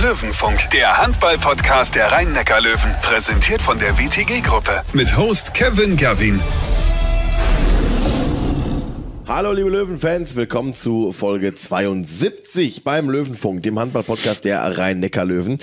Löwenfunk, der Handball-Podcast der Rhein-Neckar-Löwen. Präsentiert von der WTG-Gruppe. Mit Host Kevin Gavin. Hallo liebe Löwenfans, willkommen zu Folge 72 beim Löwenfunk, dem Handball-Podcast der Rhein-Neckar-Löwen.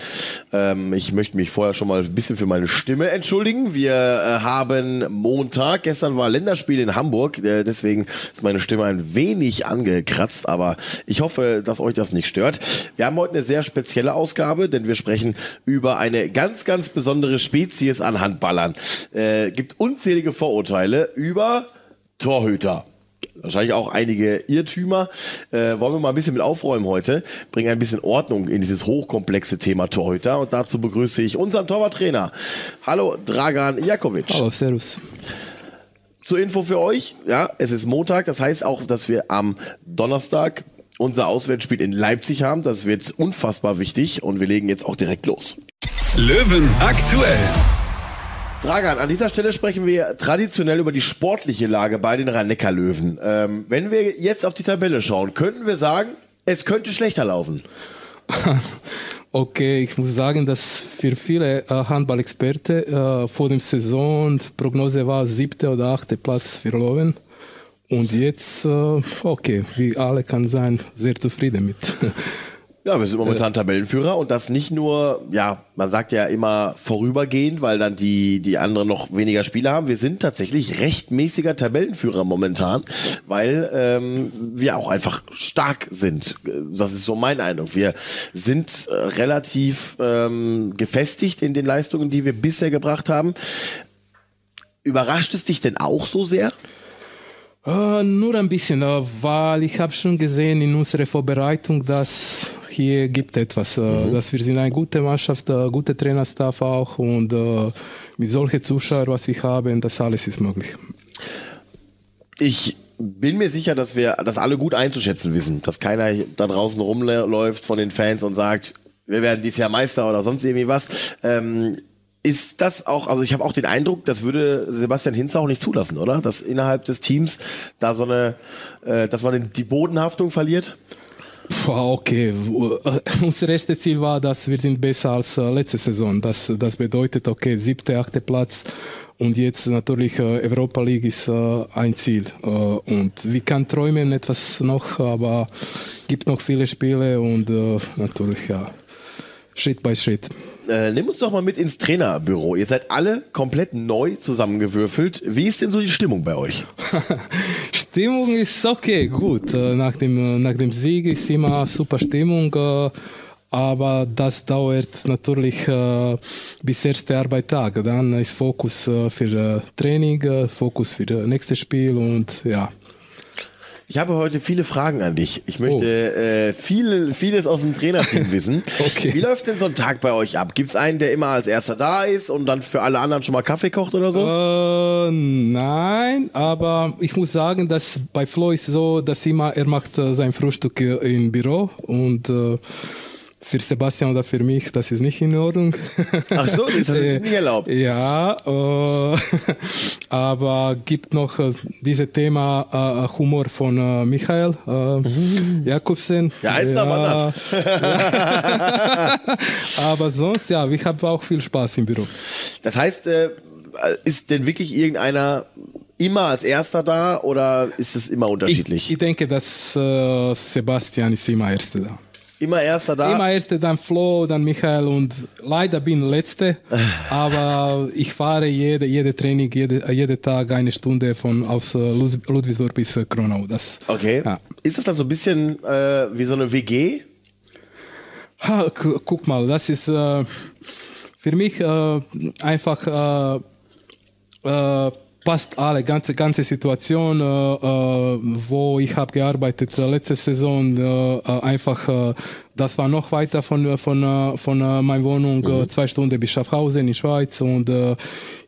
Ähm, ich möchte mich vorher schon mal ein bisschen für meine Stimme entschuldigen. Wir äh, haben Montag, gestern war Länderspiel in Hamburg, äh, deswegen ist meine Stimme ein wenig angekratzt, aber ich hoffe, dass euch das nicht stört. Wir haben heute eine sehr spezielle Ausgabe, denn wir sprechen über eine ganz, ganz besondere Spezies an Handballern. Äh, gibt unzählige Vorurteile über Torhüter wahrscheinlich auch einige Irrtümer. Äh, wollen wir mal ein bisschen mit aufräumen heute, bringen ein bisschen Ordnung in dieses hochkomplexe Thema Torhüter und dazu begrüße ich unseren Torwarttrainer. Hallo Dragan Jakovic. Hallo, servus. Zur Info für euch, ja, es ist Montag, das heißt auch, dass wir am Donnerstag unser Auswärtsspiel in Leipzig haben. Das wird unfassbar wichtig und wir legen jetzt auch direkt los. Löwen aktuell. Dragan, an dieser Stelle sprechen wir traditionell über die sportliche Lage bei den Rhein-Neckar-Löwen. Ähm, wenn wir jetzt auf die Tabelle schauen, könnten wir sagen, es könnte schlechter laufen. Okay, ich muss sagen, dass für viele äh, Handballexperten äh, vor dem Saison die Prognose war siebte oder achte Platz für Löwen. Und jetzt, äh, okay, wie alle kann sein, sehr zufrieden mit. Ja, wir sind momentan Tabellenführer und das nicht nur, ja, man sagt ja immer vorübergehend, weil dann die, die anderen noch weniger Spiele haben. Wir sind tatsächlich rechtmäßiger Tabellenführer momentan, weil ähm, wir auch einfach stark sind. Das ist so mein Eindruck. Wir sind äh, relativ ähm, gefestigt in den Leistungen, die wir bisher gebracht haben. Überrascht es dich denn auch so sehr? Äh, nur ein bisschen, äh, weil ich habe schon gesehen in unserer Vorbereitung, dass hier gibt etwas, äh, mhm. dass wir sind eine gute Mannschaft, äh, gute Trainerstaff auch und äh, mit solchen Zuschauern, was wir haben, das alles ist möglich. Ich bin mir sicher, dass wir das alle gut einzuschätzen wissen, dass keiner da draußen rumläuft von den Fans und sagt, wir werden dieses Jahr Meister oder sonst irgendwie was. Ähm, ist das auch, also ich habe auch den Eindruck, das würde Sebastian Hinz auch nicht zulassen, oder? Dass innerhalb des Teams da so eine, äh, dass man die Bodenhaftung verliert? Okay, unser erstes Ziel war, dass wir sind besser als äh, letzte Saison. Das, das bedeutet, okay, siebte, achte Platz und jetzt natürlich äh, Europa League ist äh, ein Ziel. und wir können träumen etwas noch, aber gibt noch viele Spiele und natürlich ja, Schritt bei Schritt. Äh, nimm uns doch mal mit ins Trainerbüro. Ihr seid alle komplett neu zusammengewürfelt. Wie ist denn so die Stimmung bei euch? Stimmung ist okay, gut. Äh, nach dem, äh, nach dem Sieg ist immer super Stimmung. Äh, aber das dauert natürlich äh, bis erste Arbeitstag. Dann ist Fokus für Training, Fokus für das nächste Spiel und ja. Ich habe heute viele Fragen an dich. Ich möchte oh. äh, viel, vieles aus dem Trainerteam wissen. okay. Wie läuft denn so ein Tag bei euch ab? Gibt es einen, der immer als erster da ist und dann für alle anderen schon mal Kaffee kocht oder so? Äh, nein, aber ich muss sagen, dass bei Flo ist so, dass immer er macht äh, sein Frühstück im Büro und äh, für Sebastian oder für mich, das ist nicht in Ordnung. Ach so, ist das nicht erlaubt? Ja, äh, aber gibt noch äh, dieses Thema äh, Humor von äh, Michael äh, mhm. Jakobsen. Ja, eins ja, nach ja. aber sonst, ja, ich habe auch viel Spaß im Büro. Das heißt, äh, ist denn wirklich irgendeiner immer als erster da oder ist es immer unterschiedlich? Ich, ich denke, dass äh, Sebastian ist immer erster da. Immer erster da? Immer erster, dann Flo, dann Michael und leider bin letzte. aber ich fahre jede, jede Training, jede, jeden Tag eine Stunde von aus äh, Ludwigsburg bis äh, Kronau. Das, okay. Ja. Ist das dann so ein bisschen äh, wie so eine WG? Ha, guck mal, das ist äh, für mich äh, einfach passt alle, ganze, ganze Situation, äh, äh, wo ich habe gearbeitet äh, letzte Saison, äh, äh einfach, äh, das war noch weiter von, von, von meiner Wohnung, mhm. zwei Stunden bis Schaffhausen in Schweiz und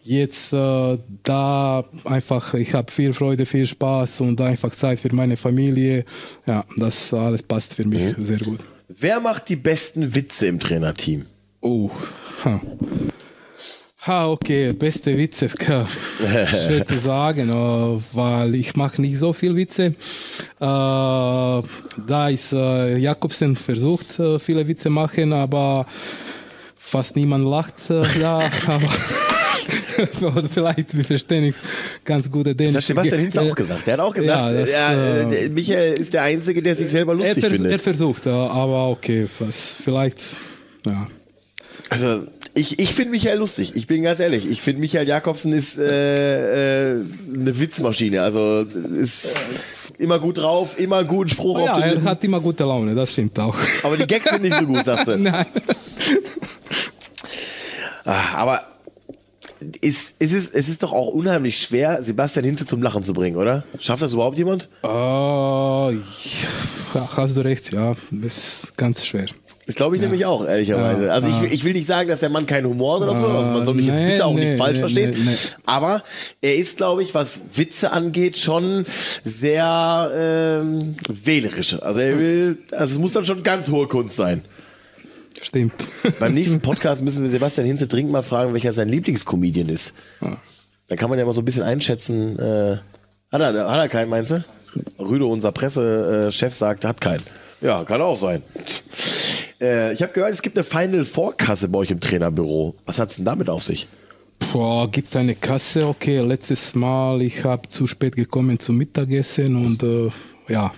jetzt da einfach, ich habe viel Freude, viel Spaß und einfach Zeit für meine Familie. Ja, das alles passt für mich mhm. sehr gut. Wer macht die besten Witze im Trainerteam? Oh, huh. Ha, okay, beste Witze, schwer zu sagen, äh, weil ich mache nicht so viel Witze. Äh, da ist äh, Jakobsen versucht, viele Witze machen, aber fast niemand lacht da. Oder vielleicht, wir verstehen nicht ganz gut den. Das hat Sebastian Hinz auch gesagt. Er hat auch gesagt, ja, das, ja, Michael ist der Einzige, der sich selber lustig er findet. Er versucht, aber okay, vielleicht, ja. Also ich, ich finde Michael lustig. Ich bin ganz ehrlich. Ich finde Michael Jakobsen ist äh, äh, eine Witzmaschine. Also ist immer gut drauf, immer guten Spruch ja, auf den er hat immer gute Laune. Das stimmt auch. Aber die Gags sind nicht so gut, sagst du. Nein. Ah, aber ist, ist es, es ist doch auch unheimlich schwer, Sebastian Hinze zum Lachen zu bringen, oder? Schafft das überhaupt jemand? Oh, ja, hast du recht, ja. Das ist ganz schwer. Das glaube ich ja. nämlich auch, ehrlicherweise. Ja, also ich, ich, will nicht sagen, dass der Mann keinen Humor hat oder so, also man soll mich jetzt bitte auch nee, nicht falsch nee, verstehen. Nee, Aber er ist, glaube ich, was Witze angeht, schon sehr ähm, wählerisch. Also er will, also es muss dann schon ganz hohe Kunst sein. Stimmt. Beim nächsten Podcast müssen wir Sebastian Hinze dringend mal fragen, welcher sein Lieblingscomedian ist. Ja. Da kann man ja mal so ein bisschen einschätzen. Äh, hat, er, hat er keinen, meinst du? Rüde, unser Pressechef, sagt, hat keinen. Ja, kann auch sein. Äh, ich habe gehört, es gibt eine Final Four Kasse bei euch im Trainerbüro. Was hat es denn damit auf sich? Boah, gibt eine Kasse, okay. Letztes Mal, ich habe zu spät gekommen zum Mittagessen und äh, ja,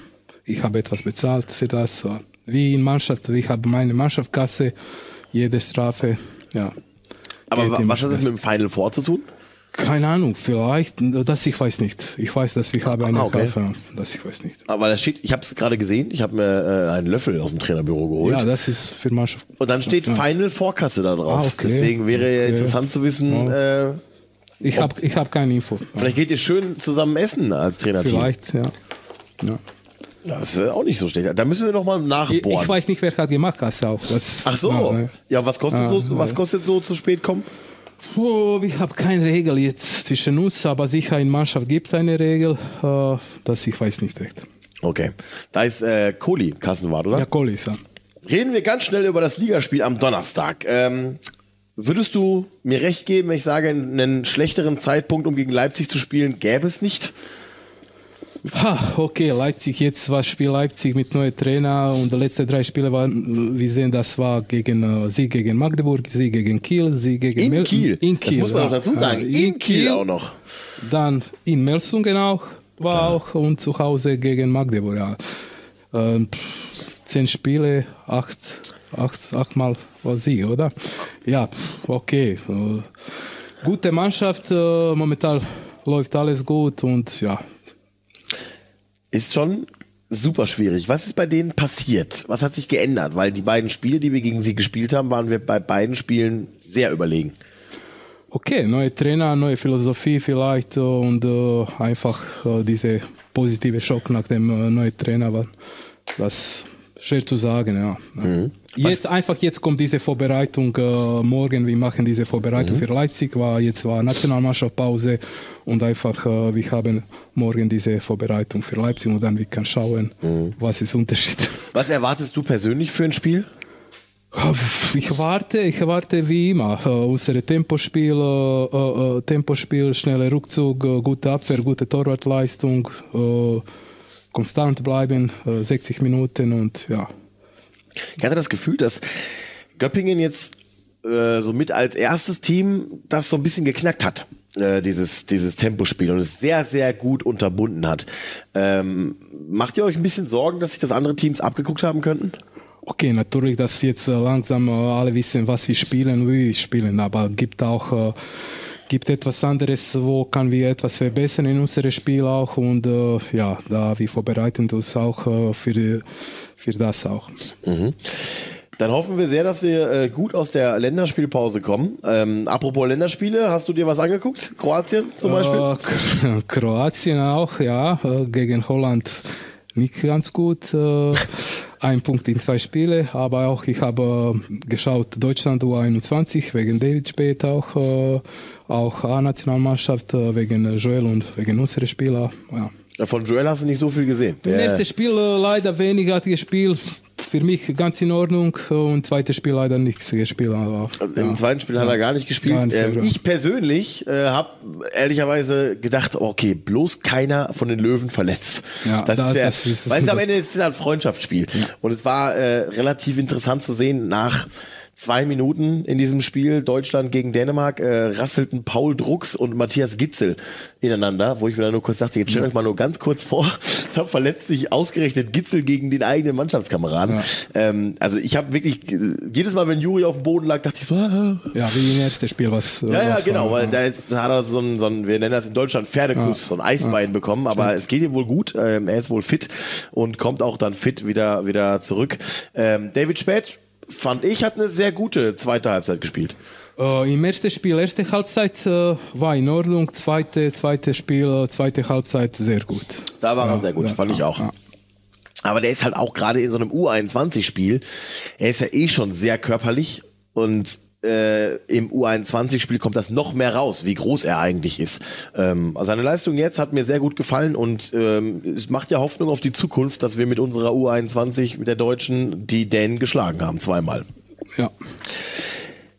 ich habe etwas bezahlt für das. Wie in Mannschaft, ich habe meine Mannschaftskasse, jede Strafe, ja. Aber was hat das mit dem Final Four zu tun? Keine Ahnung, vielleicht, das ich weiß nicht. Ich weiß, dass ich habe eine ah, okay. Kaffee, das ich weiß nicht. Aber das steht, ich habe es gerade gesehen, ich habe mir äh, einen Löffel aus dem Trainerbüro geholt. Ja, das ist für Mannschaft. Und dann steht ja. Final Vorkasse da drauf. Ah, okay. Deswegen wäre okay. interessant zu wissen. Ja. Äh, ich habe ich hab keine Info. Vielleicht geht ihr schön zusammen essen als Trainerteam. Vielleicht, ja. ja. Das ist auch nicht so schlecht. Da müssen wir noch mal nachbohren. Ich, ich weiß nicht, wer hat gemacht das auch. Das, Ach so. Ja, was kostet, so, was kostet so zu spät kommen? Oh, ich habe keine Regel jetzt zwischen uns, aber sicher in Mannschaft gibt eine Regel, äh, das ich weiß nicht recht. Okay. Da ist äh, Kohli Kassenwart, oder? Ja, Kohli ist ja. Reden wir ganz schnell über das Ligaspiel am Donnerstag. Ähm, würdest du mir recht geben, wenn ich sage, einen schlechteren Zeitpunkt, um gegen Leipzig zu spielen, gäbe es nicht? Ha, okay, Leipzig, jetzt war Spiel Leipzig mit neuem Trainer und die letzten drei Spiele waren, wir sehen, das war gegen äh, Sieg gegen Magdeburg, Sieg gegen Kiel, Sieg gegen in Mel Kiel. In Kiel. Das muss man auch dazu sagen, in, in Kiel, Kiel, auch noch. Dann in Melsungen auch, war ja. auch und zu Hause gegen Magdeburg. Ja. Ähm, zehn Spiele, acht, acht, achtmal war Sieg, oder? Ja, okay. Äh, gute Mannschaft, äh, momentan läuft alles gut und ja, ist schon super schwierig. Was ist bei denen passiert? Was hat sich geändert? Weil die beiden Spiele, die wir gegen sie gespielt haben, waren wir bei beiden Spielen sehr überlegen. Okay, neue Trainer, neue Philosophie vielleicht und uh, einfach uh, diese positive Schock nach dem uh, neuen Trainer war. Das schwer zu sagen, ja. Mhm. Jetzt einfach jetzt kommt diese Vorbereitung äh, morgen. Wir machen diese Vorbereitung mhm. für Leipzig. War jetzt war Nationalmannschaftspause und einfach äh, wir haben morgen diese Vorbereitung für Leipzig und dann wir können schauen, mhm. was ist Unterschied. Was erwartest du persönlich für ein Spiel? Ich warte, ich warte wie immer. Uh, unsere Tempospiel, uh, uh, Tempospiel, schneller Rückzug, gute Abwehr, gute Torwartleistung, konstant bleiben, 60 Minuten und ja. Ich hatte das Gefühl, dass Göppingen jetzt äh, so mit als erstes Team das so ein bisschen geknackt hat, äh, dieses, dieses Tempospiel und es sehr, sehr gut unterbunden hat. Ähm, macht ihr euch ein bisschen Sorgen, dass sich das andere Teams abgeguckt haben könnten? Okay, natürlich, dass jetzt äh, langsam äh, alle wissen, was wir spielen, wie wir spielen, aber gibt auch äh, gibt etwas anderes, wo kann wir etwas verbessern in unserem Spiel auch und äh, ja, da wir vorbereiten uns auch äh, für, für das auch. Mhm. Dann hoffen wir sehr, dass wir äh, gut aus der Länderspielpause kommen. Ähm, apropos Länderspiele, hast du dir was angeguckt? Kroatien zum Beispiel? Äh, Kroatien auch, ja. Äh, gegen Holland nicht ganz gut. Äh, ein Punkt in zwei Spiele, aber auch ich habe geschaut Deutschland U21 wegen David Spät auch, äh, auch A-Nationalmannschaft äh, wegen Joel und wegen unserer Spieler. Ja. Von Joel hast du nicht so viel gesehen. Das erste Spiel leider weniger hat gespielt für mich ganz in Ordnung und zweites Spiel leider nichts gespielt. Aber, also Im zweiten Spiel hat er gar nicht gespielt. Nicht, ähm, ich persönlich äh, habe ehrlicherweise gedacht, okay, bloß keiner von den Löwen verletzt. Ja, das, das ist ja, das ist, weil es am Ende ist es ein Freundschaftsspiel. Ja. Und es war äh, relativ interessant zu sehen nach zwei Minuten in diesem Spiel Deutschland gegen Dänemark äh, rasselten Paul Drucks und Matthias Gitzel ineinander, wo ich mir dann nur kurz dachte, jetzt stellt euch mal nur ganz kurz vor, da verletzt sich ausgerechnet Gitzel gegen den eigenen Mannschaftskameraden. Ja. Ähm, also ich habe wirklich, jedes Mal, wenn Juri auf dem Boden lag, dachte ich so, ah. ja, wie im ersten Spiel, was. Ja, ja, genau, war, weil ja. Da, ist, da, hat er so ein, so ein, wir nennen das in Deutschland Pferdekuss, so ein Eisbein bekommen, aber es geht ihm wohl gut, ähm, er ist wohl fit und kommt auch dann fit wieder, wieder zurück. Ähm, David Spät, fand ich, hat eine sehr gute zweite Halbzeit gespielt. Äh, Im ersten Spiel, erste Halbzeit äh, war in Ordnung, zweite, zweite Spiel, äh, zweite Halbzeit sehr gut. Da war ja, er sehr gut, ja, fand ich auch. Ja. Aber der ist halt auch gerade in so einem U21-Spiel, er ist ja eh schon sehr körperlich und äh, im U21-Spiel kommt das noch mehr raus, wie groß er eigentlich ist. Ähm, also seine Leistung jetzt hat mir sehr gut gefallen und ähm, es macht ja Hoffnung auf die Zukunft, dass wir mit unserer U21, mit der Deutschen, die Dänen geschlagen haben, zweimal. Ja.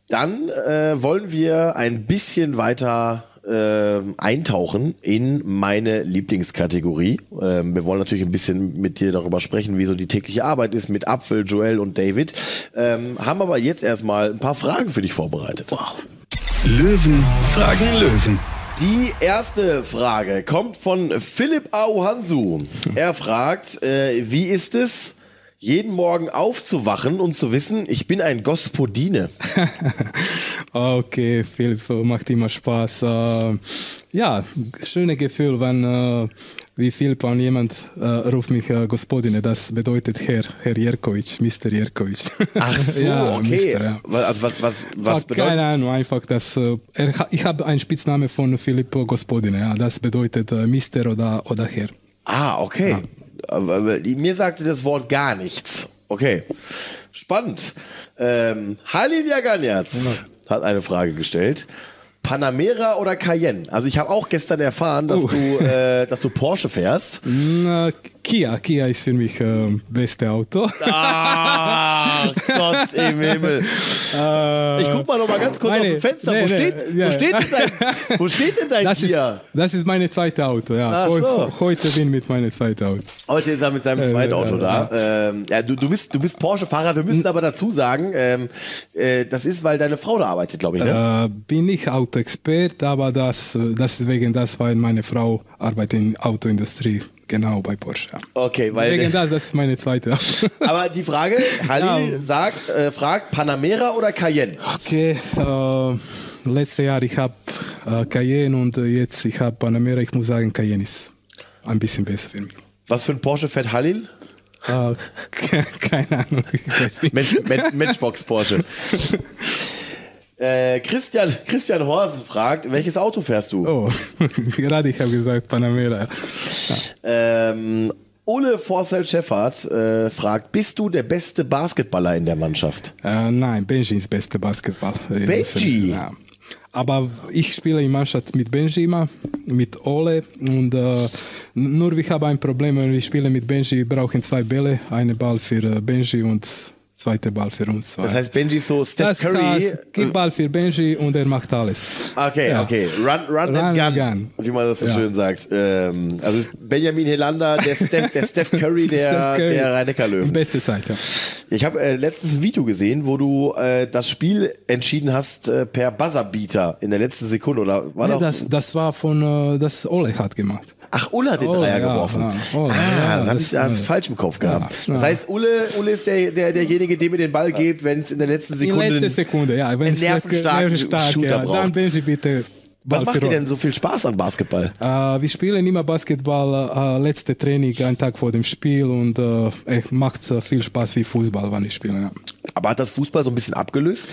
Dann äh, wollen wir ein bisschen weiter äh, eintauchen in meine Lieblingskategorie. Ähm, wir wollen natürlich ein bisschen mit dir darüber sprechen, wie so die tägliche Arbeit ist mit Apfel, Joel und David. Ähm, haben aber jetzt erstmal ein paar Fragen für dich vorbereitet. Wow. Löwen fragen Löwen. Die erste Frage kommt von Philipp Auhansu. Er fragt, äh, wie ist es, jeden Morgen aufzuwachen und zu wissen, ich bin ein Gospodine. okay, Philipp, macht immer Spaß. Uh, ja, schönes Gefühl, wenn uh, wie Philipp an jemand uh, ruft mich Gospodine, das bedeutet Herr, Herr Jerkovic, Mr. Jerkovic. Ach so, ja, okay. Mister, ja. Also was, was, was bedeutet? Keine Ahnung, einfach das. Er, ich habe einen Spitzname von Philipp Gospodine, ja, das bedeutet Mister oder, oder Herr. Ah, okay. Ja. Mir sagte das Wort gar nichts. Okay. Spannend. Ähm, Halil Jaganjatz hat eine Frage gestellt. Panamera oder Cayenne? Also ich habe auch gestern erfahren, dass, uh. du, äh, dass du Porsche fährst. Na, Kia, Kia ist für mich äh, beste Auto. Ah, Gott im Himmel. Äh, ich guck mal noch mal ganz kurz meine, aus dem Fenster. Nee, wo, steht, nee, wo, steht denn dein, wo steht denn dein das Kia? Ist, das ist meine zweite Auto, ja. So. Heute bin ich mit meinem zweiten Auto. Heute ist er mit seinem zweiten Auto da. Ähm, ja, du, du bist, du bist Porsche-Fahrer. Wir müssen aber dazu sagen, ähm, äh, das ist, weil deine Frau da arbeitet, glaube ich. Ne? Äh, bin ich Autoexpert, aber das, das ist wegen das, weil meine Frau arbeitet in der Autoindustrie. Genau, bei Porsche. Okay, weil. Wegen das, das ist meine zweite. Aber die Frage, Halil ja. sagt, äh, fragt Panamera oder Cayenne? Okay, äh, letztes Jahr ich habe äh, Cayenne und äh, jetzt ich habe Panamera. Ich muss sagen, Cayenne ist ein bisschen besser für mich. Was für ein Porsche fährt Halil? Uh, keine Ahnung. Match, Matchbox Porsche. Äh, Christian, Christian Horsen fragt, welches Auto fährst du? Oh, gerade ich habe gesagt Panamera. Ja. Ähm, Ole Forsell Scheffert äh, fragt, bist du der beste Basketballer in der Mannschaft? Äh, nein, Benji ist der beste Basketballer. Benji? Ja. Aber ich spiele in Mannschaft mit Benji immer, mit Ole und äh, nur wir haben ein Problem, wenn wir spielen mit Benji, wir brauchen zwei Bälle, einen Ball für äh, Benji und zweite Ball für uns. Das heißt, Benji so Steph das Curry. Heißt, gib Ball für Benji und er macht alles. Okay, ja. okay. Run, run, run and gun, gun, wie man das so ja. schön sagt. Ähm, also Benjamin Helander, der Steph, der Steph Curry der, Curry. der Rhein-Neckar-Löwen. Beste Zeit, ja. Ich habe äh, letztens ein Video gesehen, wo du äh, das Spiel entschieden hast äh, per Buzzerbeater in der letzten Sekunde, oder war nee, das, das war von, äh, das Ole hat gemacht. Ach, Ulle hat den oh, Dreier ja, geworfen. Ja, oh, ah, ja, das habe ich ja, falsch im Kopf gehabt. Das heißt, Ulle, Ulle ist der, der, derjenige, dem mir den Ball gibt, wenn es in der letzten Sekunde, in letzte Sekunde ja, einen nervenstarken stark, Shooter braucht. Dann bin ich bitte was macht dir denn so viel Spaß an Basketball? Uh, wir spielen immer Basketball, uh, letzte Training, einen Tag vor dem Spiel und uh, es macht viel Spaß wie Fußball, wenn ich spiele. Ja. Aber hat das Fußball so ein bisschen abgelöst?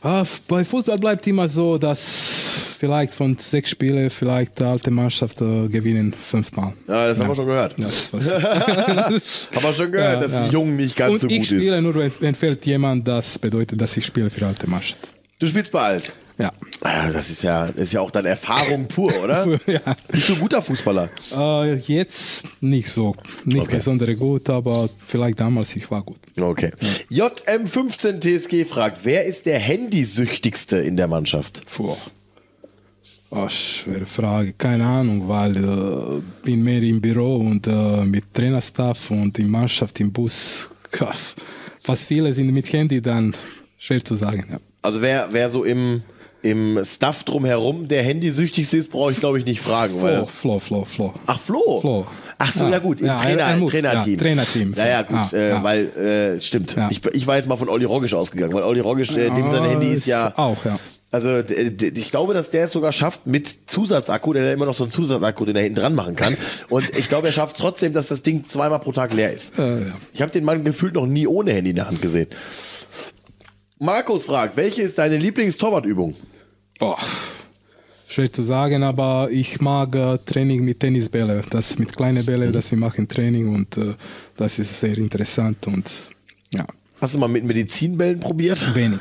bei Fußball bleibt immer so, dass vielleicht von sechs Spielen vielleicht die alte Mannschaft gewinnen fünfmal. Ja, das ja. haben wir schon gehört. Ja, das haben wir schon gehört, dass die Jungen nicht ganz und so gut ist. Ich spiele nur, wenn, wenn fällt jemand, das bedeutet, dass ich spiele für die alte Mannschaft. Du spielst bei alt? Ja. Ah, Das ist ja, das ist ja auch dann Erfahrung pur, oder? ja. Bist du ein guter Fußballer? Äh, jetzt nicht so, nicht Okay. besonders gut, aber vielleicht damals ich war gut. Okay. JM15 TSG fragt, wer ist der Handysüchtigste in der Mannschaft? Puh. Oh, schwere Frage, keine Ahnung, weil äh, bin mehr im Büro und äh, mit Trainerstaff und in Mannschaft im Bus. Was viele sind mit Handy, dann schwer zu sagen. Ja. Also wer, wer so im, im Stuff drumherum der Handysüchtigste ist, brauche ich glaube ich nicht fragen. Weil Flo, das, Flo, Flo, Flo. ach, Flo. Flo. Ach so, ja, Ja. gut, im Ja, er- Trainer, er muss, Trainerteam. ja, Trainerteam. Ja, ja, gut, Ja, äh, ja. weil, äh, stimmt. Ich, ich war jetzt mal von Olli Rogisch ausgegangen, weil Olli Rogisch, äh, dem sein Ah, Handy ist ja... Auch, ja. Also ich glaube, dass der es sogar schafft mit Zusatzakku, der hat immer noch so einen Zusatzakku, den er hinten dran machen kann. Und ich glaube, er schafft trotzdem, dass das Ding zweimal pro Tag leer ist. Äh, ja. Ich habe den Mann gefühlt noch nie ohne Handy in der Hand gesehen. Markus fragt, welche ist deine Lieblingstorwartübung? Oh, schwer zu sagen, aber ich mag äh, Training mit Tennisbälle. Das mit kleinen Bällen, das wir machen Training und äh, das ist sehr interessant und ja, Hast du mal mit Medizinbällen probiert? wenig.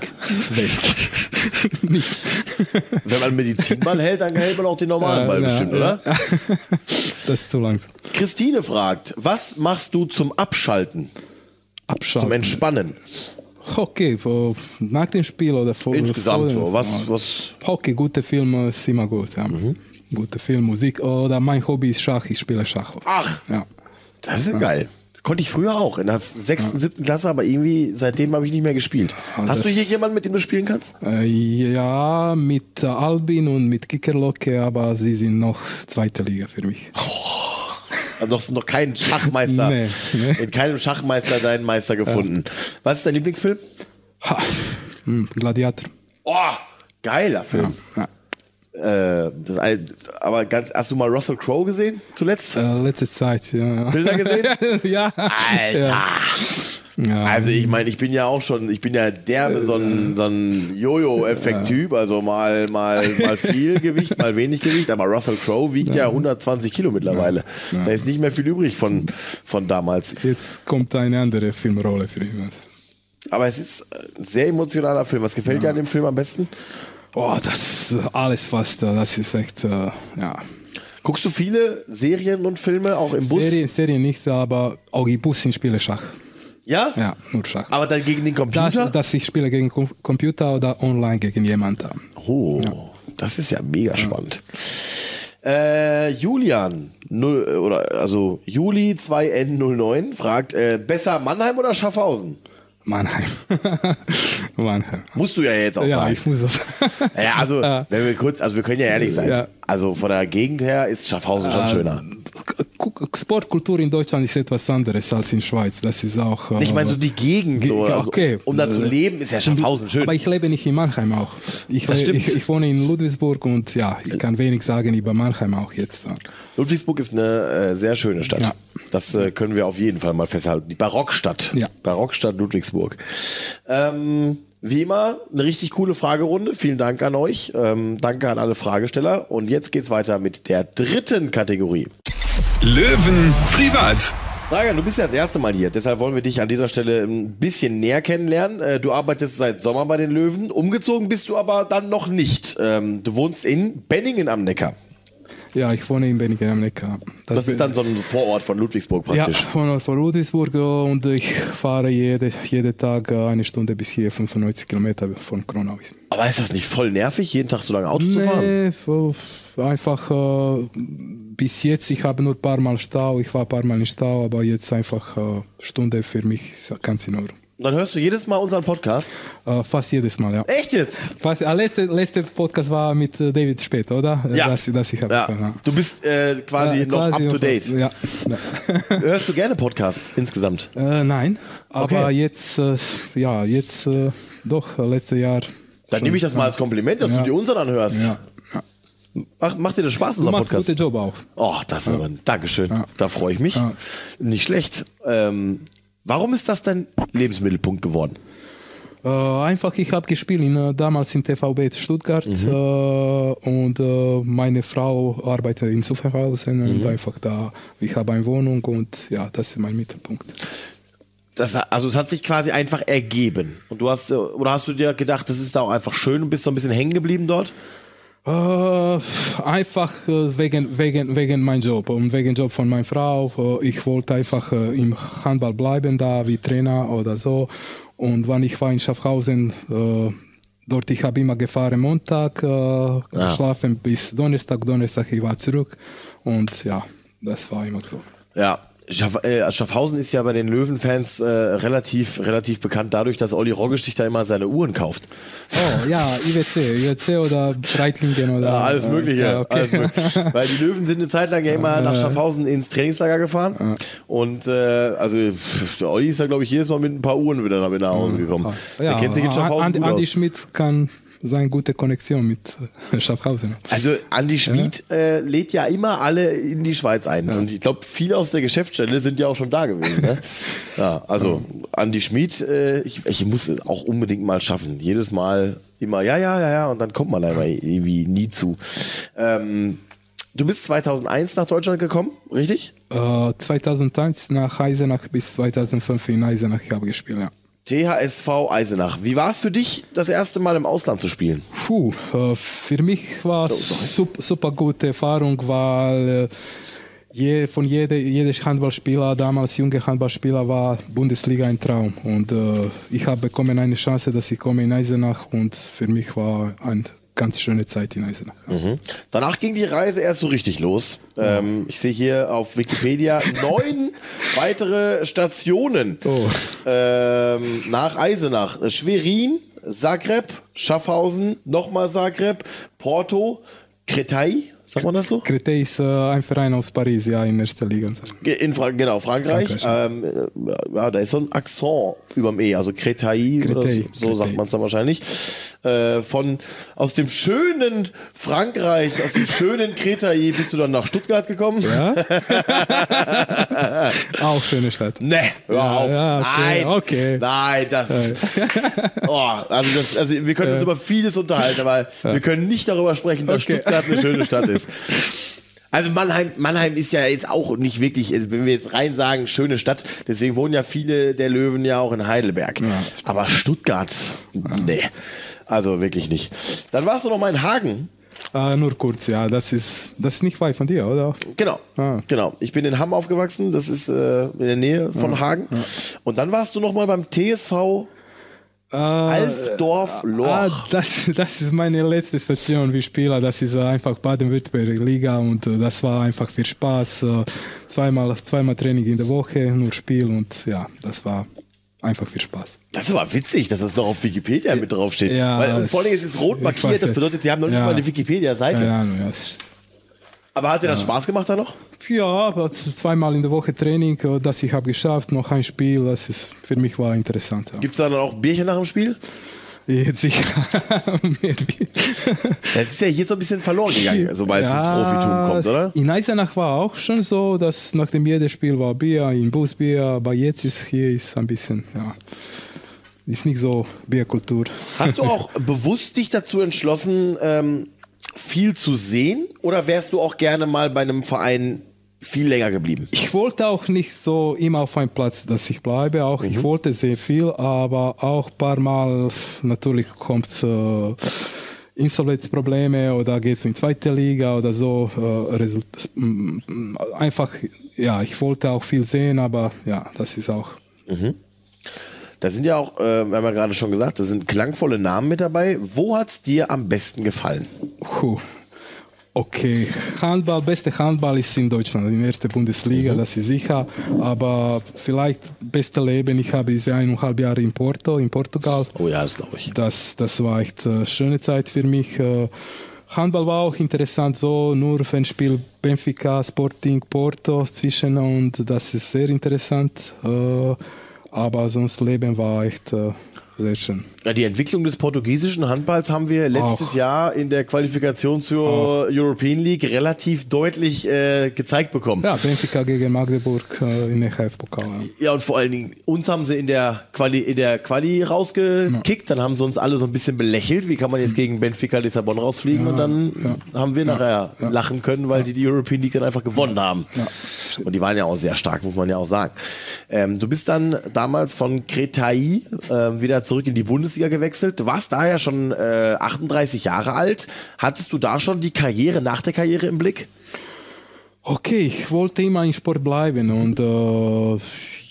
wenig. Nicht. Wenn man einen Medizinball hält, dann hält man auch den normalen Ball Ja, bestimmt, ja. oder? Das ist zu langsam. Christine fragt, was machst du zum Abschalten, zum Abschalten. Entspannen? Okay, vor, nach dem Spiel oder vor Insgesamt vor so. dem- Was, was, Okay, gute Filme ist immer gut. Ja. Gute Film, Musik oder mein Hobby ist Schach. Ich spiele Schach. Ach. Ja. das ist ja geil. Konnte ich früher auch, in der sechsten, siebten Klasse, aber irgendwie seitdem habe ich nicht mehr gespielt. Ah, Hast du hier jemanden, mit dem du spielen kannst? Äh, ja, mit äh, Albin und mit Kickerlocke, aber sie sind noch zweite Liga für mich. Also noch, noch keinen Schachmeister, Nee, nee. in keinem Schachmeister deinen Meister gefunden. Was ist dein Lieblingsfilm? Ha. Hm, Gladiator. Oh, geiler Film. Ja. Äh, das, aber ganz, hast du mal Russell Crowe gesehen zuletzt? Äh, letzte Zeit, ja. Bilder gesehen? ja. Alter! Ja. Ja. Also ich meine, ich bin ja auch schon, ich bin ja derbe so ein, so ein Jojo-Effekt-Typ, also mal, mal, mal viel Gewicht, mal wenig Gewicht, aber Russell Crowe wiegt ja 120 Kilo mittlerweile. Da ist nicht mehr viel übrig von, von damals. Jetzt kommt eine andere Filmrolle für ihn. Aber es ist ein sehr emotionaler Film. Was gefällt dir an dem Film am besten? Oh, das äh, alles fast, äh, das ist echt, äh, ja. Guckst du viele Serien und Filme auch im Bus? Serie, Serie nicht, aber auch im Bus ich spiele Schach. Ja? Ja, nur Schach. Aber dann gegen den Computer? Das, dass ich spiele gegen Com Computer oder online gegen jemanden. Oh, das ist ja mega spannend. Äh, Julian, null, oder also Juli 2N09 fragt, äh, besser Mannheim oder Schaffhausen? Mannheim. Mannheim. Musst du ja jetzt auch Ja, sagen. ich muss das. Ja, also, Ja. wenn wir kurz, also wir können ja ehrlich sein. Ja. Also von der Gegend her ist Schaffhausen schon schöner. Guck, Sportkultur in Deutschland ist etwas anderes als in Schweiz. Das ist auch. äh, Ich meine, so die Gegend, so, also, okay. um da zu leben, ist ja Schaffhausen schön. Aber ich lebe nicht in Mannheim auch. Ich, Das stimmt. ich, ich wohne in Ludwigsburg und ja, ich kann wenig sagen über Mannheim auch jetzt. Ludwigsburg ist eine äh, sehr schöne Stadt. Ja. Das äh, können wir auf jeden Fall mal festhalten. Die Barockstadt. Ja. Barockstadt Ludwigsburg. Ähm, wie immer, eine richtig coole Fragerunde. Vielen Dank an euch. Ähm, danke an alle Fragesteller. Und jetzt geht's weiter mit der dritten Kategorie. Löwen privat. Dragan, du bist ja das erste Mal hier, deshalb wollen wir dich an dieser Stelle ein bisschen näher kennenlernen. Äh, Du arbeitest seit Sommer bei den Löwen. Umgezogen bist du aber dann noch nicht. Ähm, Du wohnst in Benningen am Neckar. Ja, ich wohne in Benningen am Neckar. Das ist dann so ein Vorort von Ludwigsburg ja, praktisch. von, von Ludwigsburg und ich fahre jede, jeden Tag äh, eine Stunde bis hier, 95 Kilometer von Kronau. Aber ist das nicht voll nervig, jeden Tag so lange Auto zu fahren? Nee, einfach äh, bis jetzt, ich habe nur ein paar Mal Stau, ich war ein paar Mal in Stau, aber jetzt einfach äh, Stunde für mich ganz in Ordnung. Und dann hörst du jedes Mal unseren Podcast. Äh, fast jedes Mal, ja. Echt jetzt? Fast, äh, letzte, letzte Podcast war mit äh, David Spät, oder? Äh, Ja. Das, das ich habe. Ja. Du bist äh, quasi Ja, noch quasi up to date. Ja. ja. Hörst du gerne Podcasts insgesamt? äh, nein, aber Okay. jetzt, äh, ja, jetzt doch, letztes Jahr. Dann nehme ich das mal als Kompliment, dass Ja. du dir unseren anhörst. Ja. ja. Ach, macht dir das Spaß, unser Podcast? guten Job auch. Oh, das ist aber ein Dankeschön. Ja. Da freue ich mich. Ja. Nicht schlecht. Ähm, warum ist das dein Lebensmittelpunkt geworden? Äh, einfach, ich habe gespielt in, äh, damals in TVB Stuttgart Mhm. äh, und äh, meine Frau arbeitet in Zuffenhausen Mhm. und einfach da, ich habe eine Wohnung und ja, das ist mein Mittelpunkt. das, also es hat sich quasi einfach ergeben. Und du hast, äh, oder hast du dir gedacht, das ist da auch einfach schön und bist so ein bisschen hängen geblieben dort? Äh, einfach äh, wegen, wegen, wegen meinem Job und wegen Job von meiner Frau. Äh, ich wollte einfach im Handball bleiben, da wie Trainer oder so. Und wenn ich war in Schaffhausen, äh, dort ich habe immer gefahren Montag, äh, geschlafen bis Donnerstag, Donnerstag ich war zurück. Und ja, das war immer so. Ja. Schaff, äh, Schaffhausen ist ja bei den Löwenfans äh, relativ, relativ bekannt dadurch, dass Olli Roggisch sich da immer seine Uhren kauft. Oh ja, IWC, IWC oder Breitlingen oder. Ja, alles äh, Mögliche. ja, okay. alles mögliche. Weil die Löwen sind eine Zeit lang ja immer nach Schaffhausen ins Trainingslager gefahren. Und äh, also der Olli ist da, glaube ich, jedes Mal mit ein paar Uhren wieder nach nach Hause gekommen. Der kennt sich in Schaffhausen Andi, gut Andi. Schmidt kann seine gute Konnexion mit Schaffhausen. Also Andi Schmid äh, lädt ja immer alle in die Schweiz ein. Und ich glaube, viele aus der Geschäftsstelle sind ja auch schon da gewesen. Ne? ja, also Andi Schmid, äh, ich, ich muss es auch unbedingt mal schaffen. Jedes Mal immer, ja, ja, ja, ja, und dann kommt man da irgendwie nie zu. Ähm, du bist 2001 nach Deutschland gekommen, richtig? Äh, 2001 nach Eisenach bis 2005 in Eisenach habe ich gespielt. Ja. THSV Eisenach. Wie war es für dich, das erste Mal im Ausland zu spielen? Puh, äh, für mich war es super, super gute Erfahrung, weil äh, je, von jedem jeder Handballspieler, damals junge Handballspieler, war Bundesliga ein Traum. Und äh, ich habe bekommen eine Chance, dass ich komme in Eisenach und für mich war eine ganz schöne Zeit in Eisenach. Mhm. Danach ging die Reise erst so richtig los. Ähm, ich sehe hier auf Wikipedia neun weitere Stationen Oh. ähm, nach Eisenach. Schwerin, Zagreb, Schaffhausen, nochmal Zagreb, Porto, Kretai, sagt man das so? Créteil ist äh, ein Verein aus Paris, ja, in erster Liga. In Fra genau, Frankreich. Frankreich, ähm, äh, ja, da ist so ein Akzent überm E, also Kretai, oder so, so sagt man es dann wahrscheinlich. Äh, von aus dem schönen Frankreich, aus dem schönen Kretai bist du dann nach Stuttgart gekommen. Ja? Auch schöne Stadt. Ne, hör Ja, auf. ja, okay, Nein, okay. nein, das. Oh, also, das also wir können uns über vieles unterhalten, aber wir können nicht darüber sprechen, dass Okay. Stuttgart eine schöne Stadt ist. Also Mannheim, Mannheim ist ja jetzt auch nicht wirklich, also wenn wir jetzt rein sagen, schöne Stadt, deswegen wohnen ja viele der Löwen ja auch in Heidelberg. Aber Stuttgart, nee. Also wirklich nicht. Dann warst du noch mal in Hagen. Äh, nur kurz, ja, das ist, das ist nicht weit von dir, oder? Genau, Ah. genau. Ich bin in Hamm aufgewachsen, das ist äh, in der Nähe von Hagen. Und dann warst du noch mal beim TSV Äh, Alfdorf-Loch. Ah, das, das ist meine letzte Station wie Spieler. Das ist äh, einfach Baden-Württemberg Liga und äh, das war einfach viel Spaß. Äh, zweimal, zweimal Training in der Woche, nur Spiel und ja, das war einfach viel Spaß. Das ist aber witzig, dass das noch auf Wikipedia mit draufsteht. Ja, Weil, und vor allem ist es rot markiert, das bedeutet, sie haben noch nicht Ja. mal eine Wikipedia-Seite. Ja, Aber hat dir das Spaß gemacht da noch? Ja, aber zweimal in der Woche Training, äh, das ich habe geschafft, noch ein Spiel, das ist für mich war interessant. Ja. Gibt es da dann auch Bierchen nach dem Spiel? Jetzt sicher. Das ist ja hier so ein bisschen verloren gegangen, sobald es ins Profitum kommt, oder? In Eisenach war auch schon so, dass nach dem jedem Spiel war Bier, im Bus Bier, aber jetzt ist hier ist ein bisschen, ja, ist nicht so Bierkultur. Hast du auch bewusst dich dazu entschlossen, ähm, viel zu sehen? Oder wärst du auch gerne mal bei einem Verein viel länger geblieben? Ich wollte auch nicht so immer auf einem Platz, dass ich bleibe. Auch ich wollte sehr viel, aber auch ein paar Mal natürlich kommt äh, Insolvenzprobleme oder geht es in zweite Liga oder so. Äh, Result m- m- einfach, ja, ich wollte auch viel sehen, aber ja, das ist auch. Da sind ja auch, äh, wir haben ja gerade schon gesagt, da sind klangvolle Namen mit dabei. Wo hat es dir am besten gefallen? Puh. Okay, Handball, beste Handball ist in Deutschland, in der ersten Bundesliga, das ist sicher. Aber vielleicht beste Leben, ich habe diese eineinhalb Jahre in Porto, in Portugal. Oh ja, das glaube ich. Das, das war echt eine schöne Zeit für mich. Äh, Handball war auch interessant, so nur ein Spiel Benfica, Sporting, Porto zwischen und das ist sehr interessant. Äh, aber sonst Leben war echt sehr schön. Ja, die Entwicklung des portugiesischen Handballs haben wir letztes Auch. Jahr in der Qualifikation zur European League relativ deutlich äh, gezeigt bekommen. Ja, Benfica gegen Magdeburg äh, in EHF-Pokal. Ja. Ja, und vor allen Dingen, uns haben sie in der Quali, in der Quali rausgekickt, dann haben sie uns alle so ein bisschen belächelt. Wie kann man jetzt gegen Benfica Lissabon rausfliegen? und dann haben wir nachher lachen können, weil die die European League dann einfach gewonnen haben. Und die waren ja auch sehr stark, muss man ja auch sagen. Ähm, du bist dann damals von Kretai äh, wieder zurück in die Bundesliga gewechselt. Du warst da ja schon äh, 38 Jahre alt. Hattest du da schon die Karriere nach der Karriere im Blick? Okay, ich wollte immer im Sport bleiben und äh,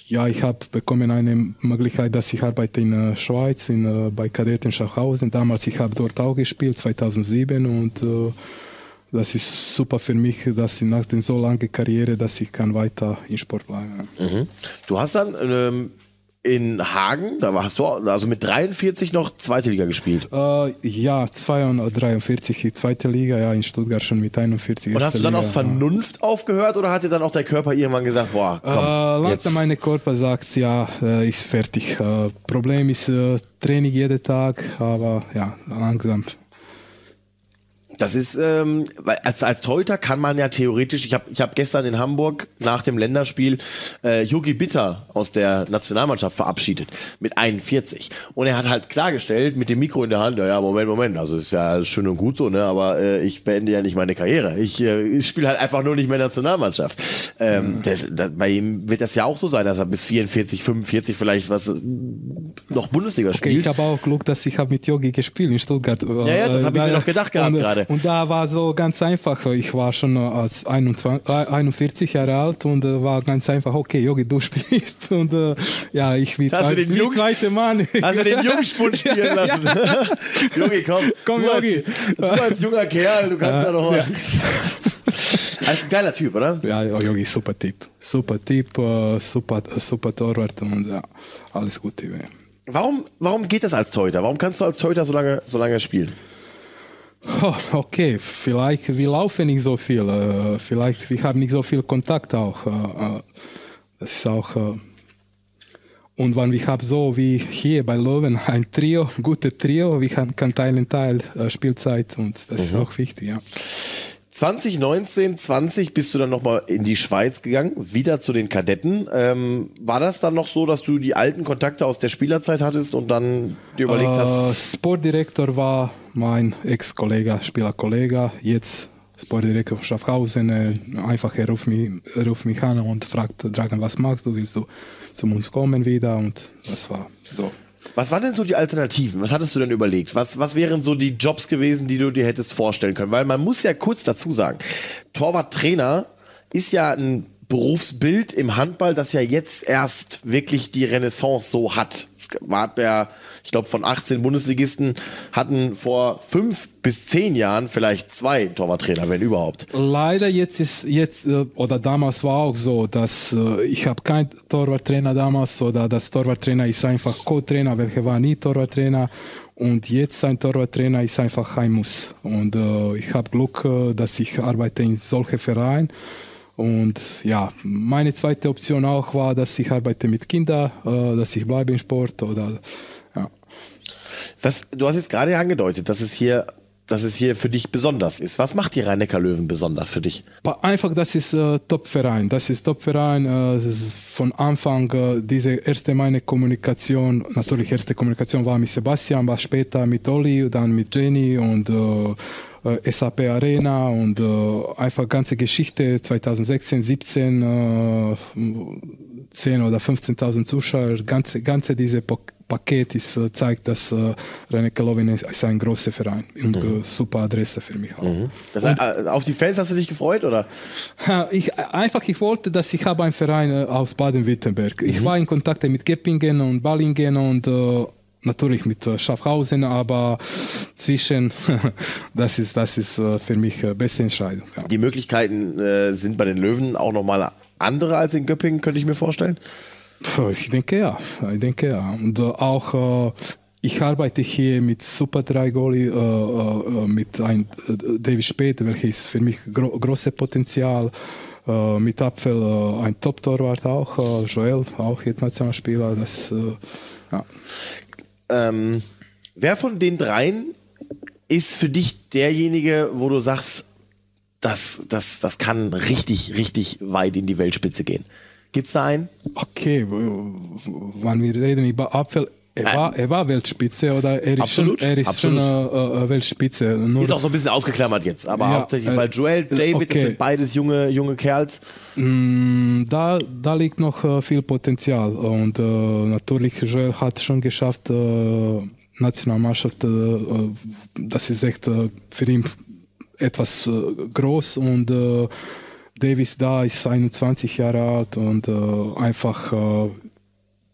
ja, ich habe bekommen eine Möglichkeit, dass ich arbeite in der Schweiz, in, äh, bei Kadetten Schaffhausen. Damals, ich habe dort auch gespielt, 2007 und äh, das ist super für mich, dass ich nach der so langen Karriere, dass ich kann weiter im Sport bleiben. Mhm. Du hast dann ähm, in Hagen, da warst du also mit 43 noch zweite Liga gespielt. Äh, ja, 42, die zweite Liga, ja, in Stuttgart schon mit 41. Und hast du dann Liga, aus Vernunft aufgehört oder hat dir dann auch der Körper irgendwann gesagt, boah, Äh, komm, jetzt. langsam mein Körper sagt, ja, äh, ist fertig. Äh, Problem ist äh, Training jeden Tag, aber ja, langsam. Das ist, ähm, als, als Torhüter kann man ja theoretisch, ich habe ich hab gestern in Hamburg nach dem Länderspiel äh, Yogi Bitter aus der Nationalmannschaft verabschiedet mit 41. Und er hat halt klargestellt mit dem Mikro in der Hand, ja, ja, Moment, Moment, also ist ja schön und gut so, ne, aber äh, ich beende ja nicht meine Karriere. Ich, äh, ich spiele halt einfach nur nicht mehr Nationalmannschaft. Ähm, das, das, bei ihm wird das ja auch so sein, dass er bis 44, 45 vielleicht was äh, noch Bundesliga Okay, spielt. ich habe auch Glück, dass ich habe mit Yogi gespielt in Stuttgart. Ja, ja, das hab ich mir doch gedacht gehabt gerade. Und da war so ganz einfach. Ich war schon äh, als 21, äh, 41 Jahre alt und äh, war ganz einfach, okay, Yogi, du spielst. Und äh, ja, ich wie, Hast wie Jung- zweite Mann. Hast du den Jungspund spielen lassen? Yogi, komm. Komm, du Yogi. Als, du als junger Kerl, du kannst ja, noch mal. Also ein geiler Typ, oder? Ja, Yogi, super Typ. Super Typ, äh, super, super Torwart und ja, alles Gute. Ja. Warum, warum geht das als Torhüter? Warum kannst du als Torhüter so lange, so lange spielen? Oh, okay, vielleicht wir laufen nicht so viel, äh, vielleicht wir haben nicht so viel Kontakt auch. Äh, äh, das ist auch. Äh, und wenn wir haben so wie hier bei Löwen ein Trio, gute Trio, wir kann, kann Teil äh, Spielzeit und das ist auch wichtig, ja. 2019, 20 bist du dann nochmal in die Schweiz gegangen, wieder zu den Kadetten. Ähm, war das dann noch so, dass du die alten Kontakte aus der Spielerzeit hattest und dann dir überlegt Äh, hast, Sportdirektor war mein Ex-Kollege, Spielerkollege, jetzt Sportdirektor von Schaffhausen. Äh, einfach er ruft mich, ruft mich an und fragt, Dragan, was machst du? Willst du zu uns kommen wieder? Und das war so. Was waren denn so die Alternativen? Was hattest du denn überlegt? Was, was wären so die Jobs gewesen, die du dir hättest vorstellen können? Weil man muss ja kurz dazu sagen, Torwarttrainer ist ja ein Berufsbild im Handball, das ja jetzt erst wirklich die Renaissance so hat. Es war ja, ich glaube, von 18 Bundesligisten hatten vor fünf bis zehn Jahren vielleicht zwei Torwarttrainer, wenn überhaupt. Leider jetzt ist jetzt äh, oder damals war auch so, dass äh, ich habe keinen Torwarttrainer damals oder das Torwarttrainer ist einfach Co-Trainer, welcher war nie Torwarttrainer. Und jetzt ein Torwarttrainer ist einfach ein Muss. Und äh, ich habe Glück, äh, dass ich arbeite in solchen Vereinen und ja, meine zweite Option auch war, dass ich arbeite mit Kindern, äh, dass ich bleibe im Sport oder Was, du hast jetzt gerade angedeutet, dass es hier, dass es hier für dich besonders ist. Was macht die Rhein-Neckar-Löwen besonders für dich? Einfach, das ist äh, Top-Verein. Das ist Top-Verein. Äh, das von Anfang äh, diese erste meine Kommunikation, natürlich erste Kommunikation war mit Sebastian, aber später mit Oli, dann mit Jenny und äh, äh, SAP Arena und äh, einfach ganze Geschichte 2016, 17, äh, 10 oder 15.000 Zuschauer, ganze, ganze diese Pak- Paket ist, zeigt, dass äh, Reneke Lovin ist, ist ein großer Verein und äh, super Adresse für mich auch. Das heißt, äh, auf die Fans hast du dich gefreut, oder? Ich, einfach, ich wollte, dass ich habe einen Verein äh, aus Baden-Württemberg. Ich war in Kontakt mit Geppingen und Ballingen und äh, natürlich mit äh, Schaffhausen, aber zwischen, das ist, das ist äh, für mich äh, beste Entscheidung. Ja. Die Möglichkeiten sind bei den Löwen auch nochmal andere als in Göppingen, könnte ich mir vorstellen. Ich denke ja, ich denke ja. Und äh, auch äh, ich arbeite hier mit Super 3 Goalie, äh, äh, mit ein David Spät, welcher ist für mich gro großes Potenzial. Äh, mit Apfel äh, ein Top-Torwart auch, Joel, auch jetzt Nationalspieler. Das, ja. Ähm, wer von den dreien ist für dich derjenige, wo du sagst, das, das, das kann richtig, richtig weit in die Weltspitze gehen? Gibt es da einen? Okay, wenn wir reden über Apfel, er war, er war Weltspitze oder er ist Absolut, schon, er ist absolut. schon äh, äh, Weltspitze. Nur Ist auch so ein bisschen ausgeklammert jetzt, aber Ja, hauptsächlich, äh, weil Joel, David, das okay. sind beides junge, junge Kerls. Mm, Da, da liegt noch äh, viel Potenzial und äh, natürlich Joel hat schon geschafft, äh, Nationalmannschaft, äh, äh, das ist echt äh, für ihn etwas äh, groß und äh, Davis da ist 21 Jahre alt und äh, einfach äh,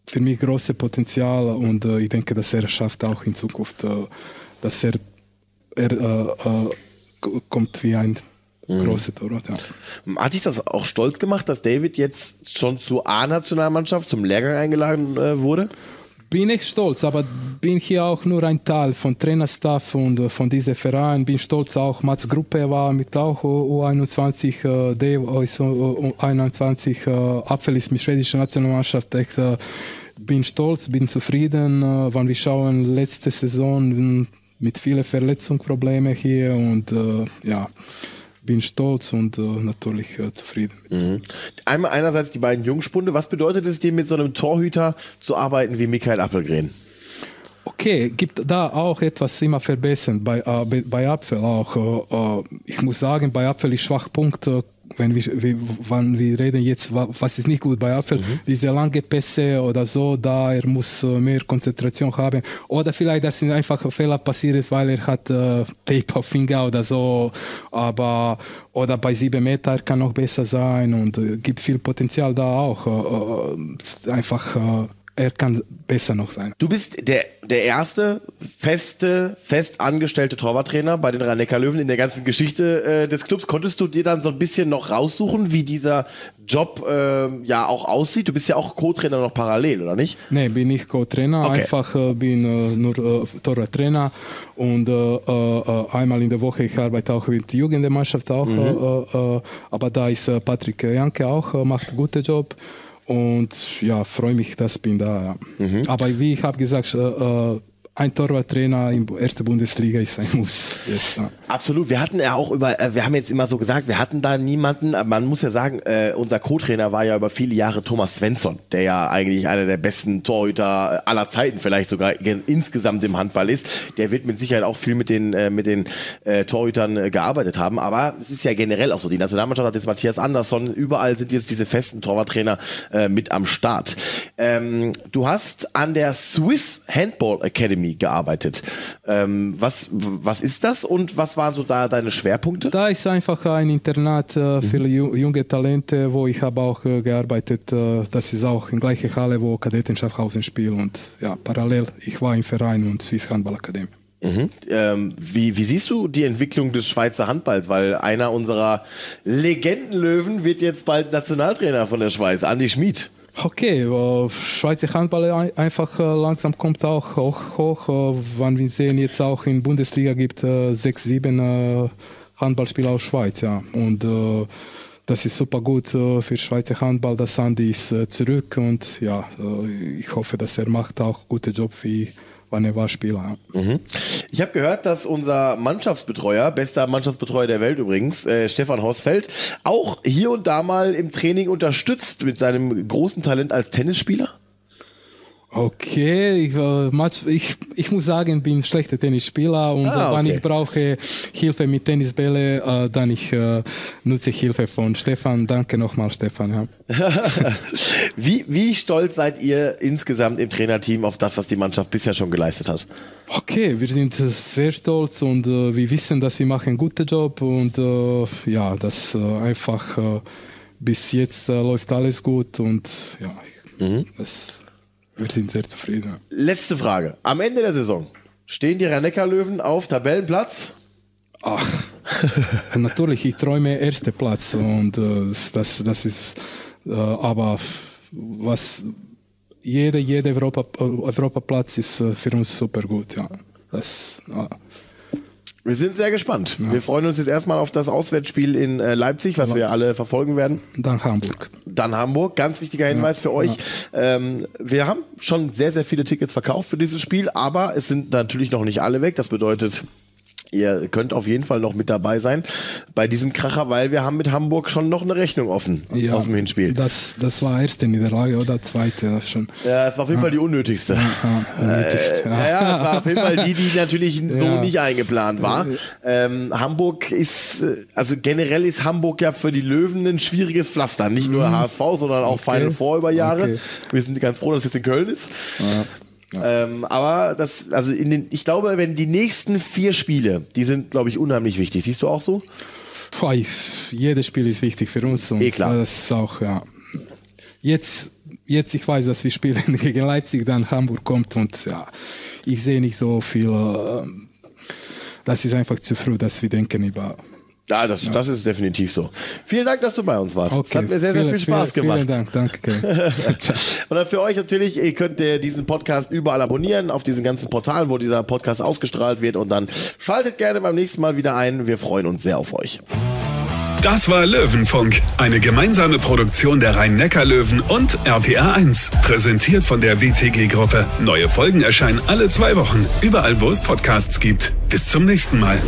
für mich große Potenzial und äh, ich denke, dass er es schafft auch in Zukunft, äh, dass er, er äh, kommt wie ein großer Torwart. Ja. Hat dich das auch stolz gemacht, dass David jetzt schon zur A-Nationalmannschaft, zum Lehrgang eingeladen äh, wurde? Bin ich stolz, aber bin hier auch nur ein Teil von Trainerstaff und äh, von diesem Verein. Bin stolz auch, Mats Gruppe war mit auch U21, äh, ist U21, äh, Apfel ist mit schwedischer Nationalmannschaft. Echt, äh, bin stolz, bin zufrieden, äh, wenn wir schauen, letzte Saison mit vielen Verletzungsproblemen hier und äh, ja, bin stolz und äh, natürlich äh, zufrieden. Einmal einerseits die beiden Jungspunde. Was bedeutet es dir, mit so einem Torhüter zu arbeiten wie Michael Appelgren? Okay, gibt da auch etwas immer verbessern bei, äh, bei- bei Apfel auch. Äh, äh, ich muss sagen, bei Apfel ist Schwachpunkt, äh, wenn wir, wenn wir reden jetzt, wa- was ist nicht gut bei Apfel, diese lange Pässe oder so, da er muss äh, mehr Konzentration haben. Oder vielleicht, dass einfach ein Fehler passiert, weil er hat äh, Tape auf Finger oder so. Aber oder bei sieben Meter kann noch besser sein und äh, gibt viel Potenzial da auch. Äh, äh, einfach äh, er kann besser noch sein. Du bist der, der erste feste, fest angestellte Torwarttrainer bei den Rhein-Neckar-Löwen in der ganzen Geschichte äh, des Clubs. Konntest du dir dann so ein bisschen noch raussuchen, wie dieser Job äh, ja auch aussieht? Du bist ja auch Co-Trainer noch parallel, oder nicht? Nee, bin ich Co-Trainer, Okay. einfach äh, bin äh, nur äh, Torwarttrainer und äh, einmal in der Woche, ich arbeite auch mit der Jugendmannschaft auch, äh, aber da ist Patrick Janke auch, macht einen guten Job und ja, freue mich, dass bin da. Ja. Aber wie ich habe gesagt, äh, äh, ein Torwarttrainer in der ersten Bundesliga ist ein Muss. Jetzt, ja. Absolut. Wir hatten ja auch über, äh, wir haben jetzt immer so gesagt, wir hatten da niemanden, aber man muss ja sagen, äh, unser Co-Trainer war ja über viele Jahre Thomas Svensson, der ja eigentlich einer der besten Torhüter aller Zeiten vielleicht sogar insgesamt im Handball ist. Der wird mit Sicherheit auch viel mit den, äh, mit den äh, Torhütern äh, gearbeitet haben, aber es ist ja generell auch so. Die Nationalmannschaft hat jetzt Matthias Andersson, überall sind jetzt diese festen Torwarttrainer äh, mit am Start. Ähm, du hast an der Swiss Handball Academy gearbeitet. Ähm, was, was ist das und was waren so da deine Schwerpunkte? Da ist einfach ein Internat äh, für ju junge Talente, wo ich habe auch äh, gearbeitet. Äh, das ist auch in gleicher Halle, wo Kadetten Schaffhausen spielt und ja, parallel, ich war im Verein und Swiss Handball Akademie. Mhm. Ähm, wie, wie siehst du die Entwicklung des Schweizer Handballs? Weil einer unserer Legendenlöwen wird jetzt bald Nationaltrainer von der Schweiz, Andi Schmid. Okay, äh, Schweizer Handball ein- einfach äh, langsam kommt auch hoch, hoch äh, wenn wir sehen jetzt auch in Bundesliga gibt äh, sechs, sieben äh, Handballspieler aus Schweiz, ja. Und äh, das ist super gut äh, für Schweizer Handball, dass Andi ist äh, zurück und ja, äh, ich hoffe, dass er macht auch guten Job wie wann er war Spieler. Mhm. Ich habe gehört, dass unser Mannschaftsbetreuer, bester Mannschaftsbetreuer der Welt übrigens, äh, Stefan Horsfeld, auch hier und da mal im Training unterstützt mit seinem großen Talent als Tennisspieler. Okay, ich, äh, ich, ich muss sagen, bin schlechter Tennisspieler und Ah, äh, wenn okay. ich brauche Hilfe mit Tennisbälle, äh, dann ich, äh, nutze ich Hilfe von Stefan. Danke nochmal, Stefan. Ja. wie, wie stolz seid ihr insgesamt im Trainerteam auf das, was die Mannschaft bisher schon geleistet hat? Okay, wir sind sehr stolz und äh, wir wissen, dass wir machen einen guten Job und äh, ja, das äh, einfach bis jetzt läuft alles gut und ja, das, wir sind sehr zufrieden. ja. Letzte Frage. Am Ende der Saison stehen die Rhein-Neckar-Löwen auf Tabellenplatz? Ach, natürlich, ich träume erster Platz und äh, das- das, ist, äh, aber was jeder, jeder Europa, äh, Europaplatz ist äh, für uns super gut, ja. Das, Wir sind sehr gespannt. Wir freuen uns jetzt erstmal auf das Auswärtsspiel in äh, Leipzig, was wir alle verfolgen werden. Dann Hamburg. Dann Hamburg, ganz wichtiger Hinweis für euch. Ähm, wir haben schon sehr, sehr viele Tickets verkauft für dieses Spiel, aber es sind natürlich noch nicht alle weg. Das bedeutet, Ihr könnt auf jeden Fall noch mit dabei sein bei diesem Kracher, weil wir haben mit Hamburg schon noch eine Rechnung offen Ja, aus dem Hinspiel. Das, das war erste Niederlage oder zweite schon. Ja, es war auf jeden Fall die unnötigste. Ja, nötigst, Äh, ja, es war auf jeden Fall die, die natürlich so Ja. nicht eingeplant war. Ähm, Hamburg ist, äh, also generell ist Hamburg ja für die Löwen ein schwieriges Pflaster. Nicht nur HSV, sondern auch Final Four über Jahre. Okay. Wir sind ganz froh, dass es jetzt in Köln ist. Ähm, aber das, also in den, ich glaube, wenn die nächsten vier Spiele, die sind, glaube ich, unheimlich wichtig. Siehst du auch so? Boah, jedes Spiel ist wichtig für uns. Und Eh klar. Das ist auch, ja. Jetzt, jetzt, ich weiß, dass wir spielen gegen Leipzig, dann Hamburg kommt und ja, ich sehe nicht so viel. Äh, das ist einfach zu früh, dass wir denken über. Ja, das, das ist definitiv so. Vielen Dank, dass du bei uns warst. Es Okay, hat mir sehr, sehr viel Spaß vielen, gemacht. Vielen Dank, danke. Und dann für euch natürlich, ihr könnt diesen Podcast überall abonnieren, auf diesen ganzen Portalen, wo dieser Podcast ausgestrahlt wird. Und dann schaltet gerne beim nächsten Mal wieder ein. Wir freuen uns sehr auf euch. Das war Löwenfunk, eine gemeinsame Produktion der Rhein-Neckar-Löwen und RPR1. Präsentiert von der WTG-Gruppe. Neue Folgen erscheinen alle zwei Wochen, überall wo es Podcasts gibt. Bis zum nächsten Mal.